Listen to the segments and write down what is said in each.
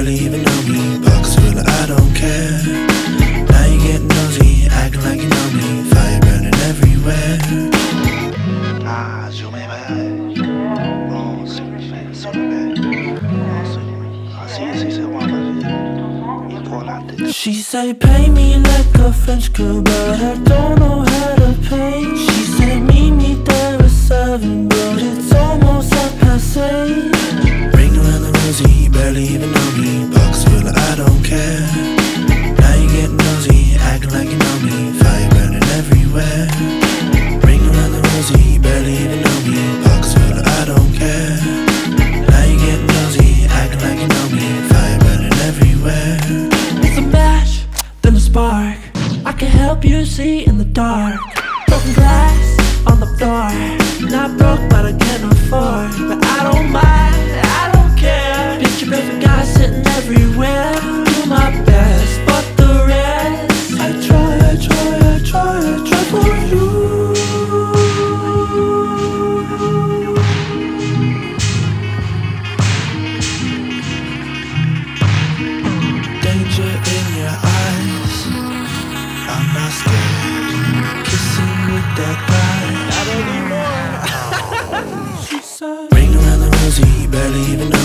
barely even know me. Full I don't care. Now you get nosy, acting like you know me. Fire burning everywhere. She say pay me like a French girl But I don't know how to pay. She even know me. Box full I don't care. Now you getting nosy, acting like you know me. Fire burning everywhere. Ring around the rosie, barely even know me. Box full I don't care. Now you getting nosy, acting like you know me. Fire burning everywhere. It's a match, then a spark. I can help you see in the dark. Broken glass on the floor. Not broke, that guy. Not anymore. She said. Ring around the rosie, barely even know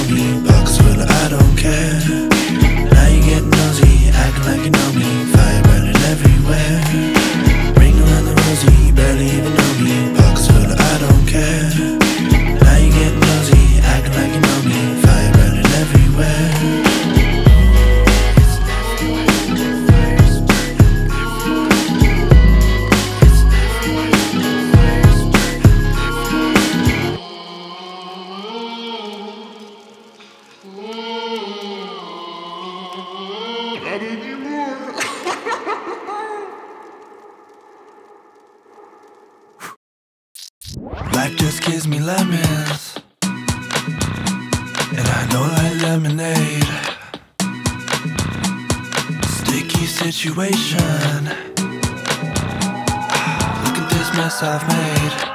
Life just gives me lemons, and I don't like lemonade. Sticky situation. Look at this mess I've made.